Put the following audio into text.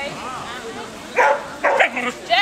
Jay? Jay.